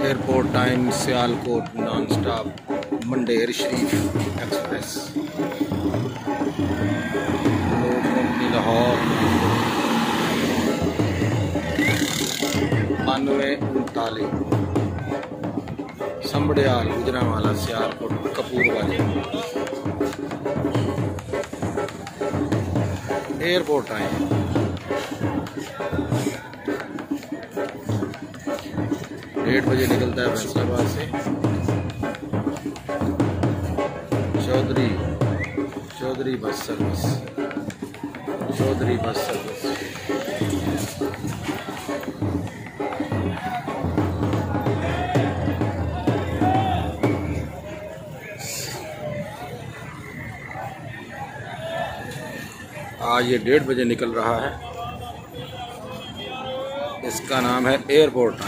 Airport time Sialkot non stop Mander Sharif express. Lahore. बानवे उनतालीस संबड़ियाल गुजरावाला सियालकोट कपूर वाले एयरपोर्ट टाइम। डेढ़ बजे निकलता है फैसलाबाद से। Chaudhary Chaudhary bus service Chaudhary bus service आज ये डेढ़ बजे निकल रहा है। इसका नाम है एयरपोर्ट।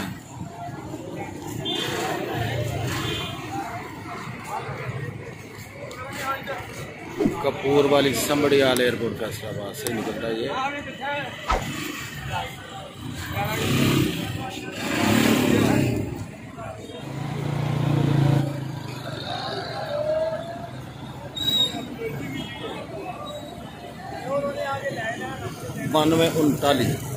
कपूर वाली संबड़ियाल एयरपोर्ट फैसलाबाद से निकलता है बानवे उनतालीस।